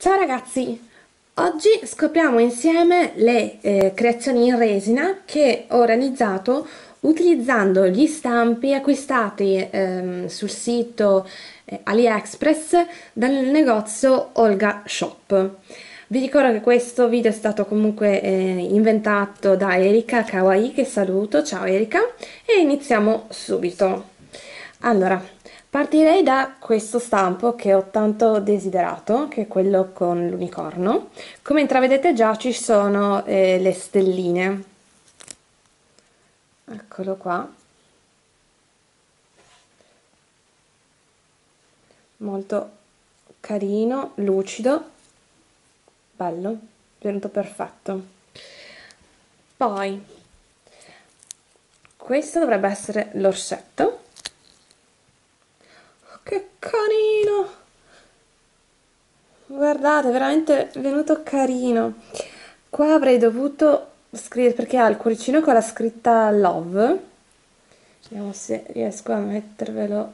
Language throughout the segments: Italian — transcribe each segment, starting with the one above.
Ciao ragazzi! Oggi scopriamo insieme le eh, creazioni in resina che ho realizzato utilizzando gli stampi acquistati ehm, sul sito eh, AliExpress dal negozio Olga Shop. Vi ricordo che questo video è stato comunque eh, inventato da Erika Kawaii, che saluto, ciao Erika, e iniziamo subito. Allora, Partirei da questo stampo che ho tanto desiderato, che è quello con l'unicorno. Come intravedete già ci sono eh, le stelline. Eccolo qua. Molto carino, lucido, bello, venuto perfetto. Poi, questo dovrebbe essere l'orsetto che carino. Guardate veramente venuto carino. Qua avrei dovuto scrivere perché ha il cuoricino con la scritta love. Vediamo se riesco a mettervelo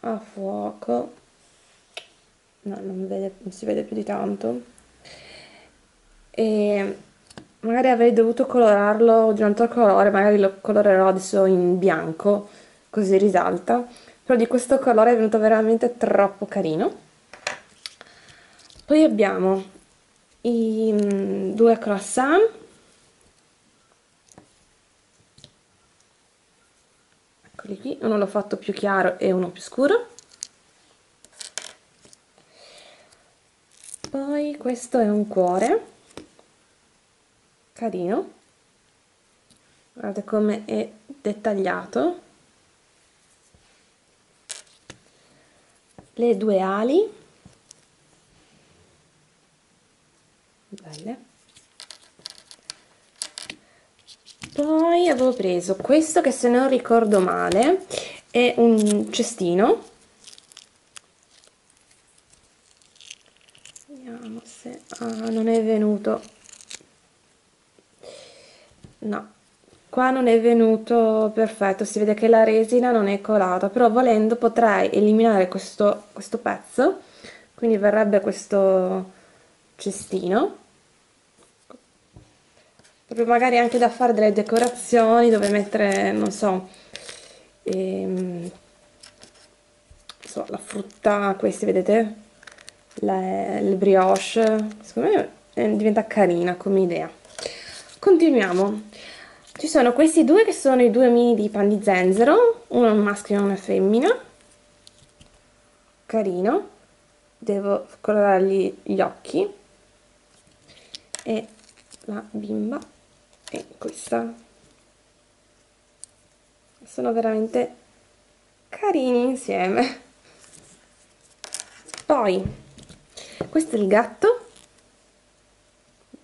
a fuoco. No non, vede, non si vede più di tanto. E magari avrei dovuto colorarlo di un altro colore magari lo colorerò adesso in bianco così risalta però di questo colore è venuto veramente troppo carino. Poi abbiamo i mm, due croissant. Eccoli qui uno l'ho fatto più chiaro e uno più scuro. Poi questo è un cuore. Carino. Guardate come è dettagliato le due ali. Belle. Poi avevo preso questo che se non ricordo male è un cestino. Vediamo se ah, non è venuto. No qua non è venuto perfetto si vede che la resina non è colata però volendo potrei eliminare questo, questo pezzo quindi verrebbe questo cestino. Proprio magari anche da fare delle decorazioni dove mettere non so, ehm, so la frutta questi vedete? Le, le brioche secondo me eh, diventa carina come idea. Continuiamo ci sono questi due che sono i due mini di pan di zenzero, uno maschio e una femmina. Carino. Devo colorargli gli occhi. E la bimba è questa. Sono veramente carini insieme. Poi, questo è il gatto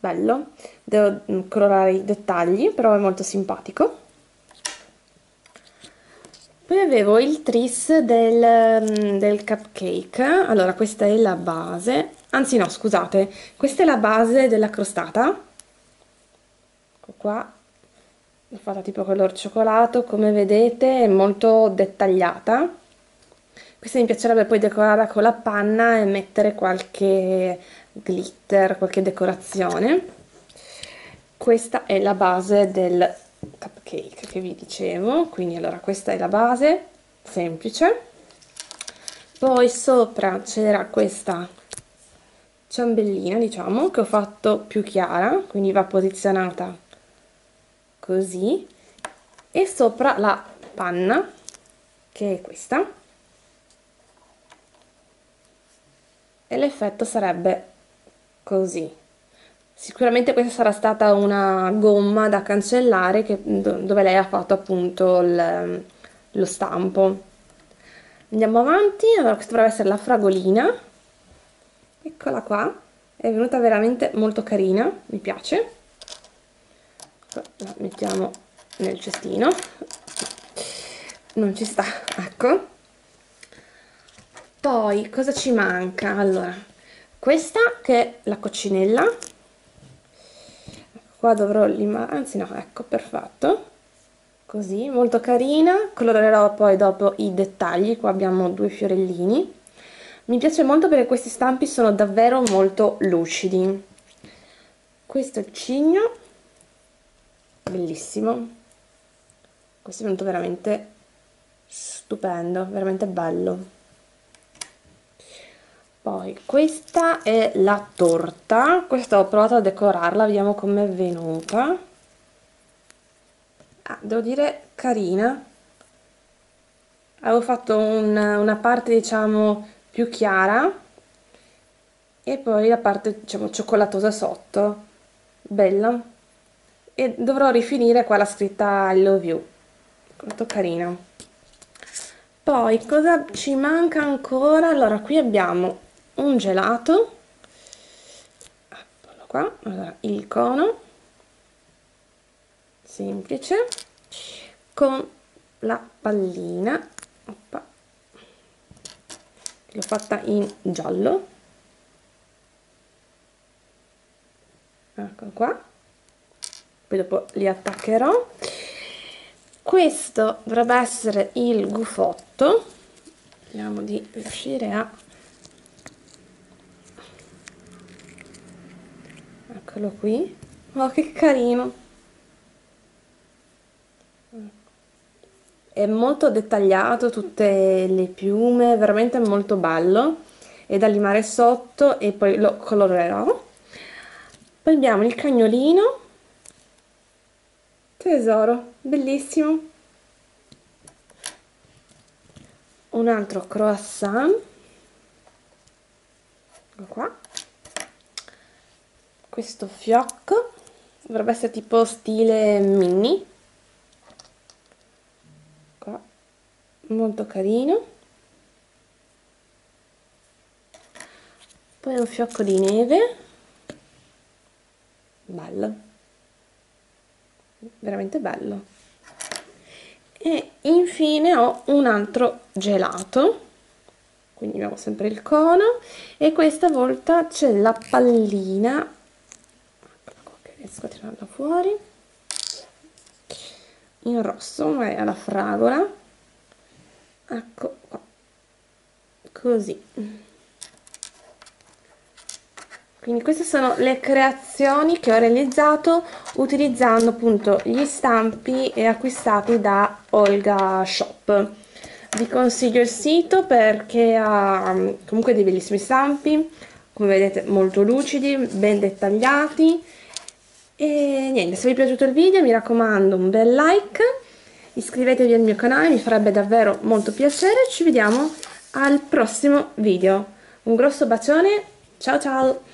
bello. Devo mm, colorare i dettagli però è molto simpatico. Poi avevo il tris del, mm, del cupcake. Allora questa è la base. Anzi no scusate. Questa è la base della crostata. Ecco qua. L'ho fatta tipo color cioccolato come vedete è molto dettagliata. Questa mi piacerebbe poi decorarla con la panna e mettere qualche glitter, qualche decorazione. Questa è la base del cupcake che vi dicevo, quindi allora questa è la base, semplice. Poi sopra c'era questa ciambellina, diciamo, che ho fatto più chiara, quindi va posizionata così. E sopra la panna, che è questa. E l'effetto sarebbe così. Sicuramente questa sarà stata una gomma da cancellare che, dove lei ha fatto appunto il, lo stampo. Andiamo avanti. Allora questa dovrebbe essere la fragolina. Eccola qua. È venuta veramente molto carina mi piace. La mettiamo nel cestino. Non ci sta ecco. Poi cosa ci manca? Allora questa che è la coccinella. Qua dovrò limare anzi no ecco perfetto. Così molto carina. Colorerò poi dopo i dettagli. Qua abbiamo due fiorellini. Mi piace molto perché questi stampi sono davvero molto lucidi. Questo è il cigno. Bellissimo. Questo è venuto veramente stupendo veramente bello poi questa è la torta. Questa ho provato a decorarla vediamo com'è venuta. Ah, devo dire carina. Avevo fatto un, una parte diciamo più chiara e poi la parte diciamo cioccolatosa sotto. Bella. E dovrò rifinire qua la scritta I love you molto carina. Poi cosa ci manca ancora? Allora qui abbiamo un gelato eccolo qua allora il cono semplice con la pallina Oppa. l'ho fatta in giallo eccolo qua poi dopo li attaccherò questo dovrebbe essere il gufotto vediamo di riuscire a eccolo qui. Oh che carino. È molto dettagliato tutte le piume veramente molto bello. È da limare sotto e poi lo colorerò. Poi abbiamo il cagnolino. Tesoro bellissimo. Un altro croissant. Ecco qua questo fiocco dovrebbe essere tipo stile mini. Qua molto carino. Poi un fiocco di neve. Bello. Veramente bello. E infine ho un altro gelato. Quindi abbiamo sempre il cono. E questa volta c'è la pallina riesco a tirarla fuori. In rosso è alla fragola. Ecco qua. Così. Quindi queste sono le creazioni che ho realizzato utilizzando appunto gli stampi acquistati da Olga Shop. Vi consiglio il sito perché ha comunque dei bellissimi stampi come vedete molto lucidi ben dettagliati e niente, se vi è piaciuto il video mi raccomando un bel like, iscrivetevi al mio canale, mi farebbe davvero molto piacere, ci vediamo al prossimo video. Un grosso bacione, ciao ciao!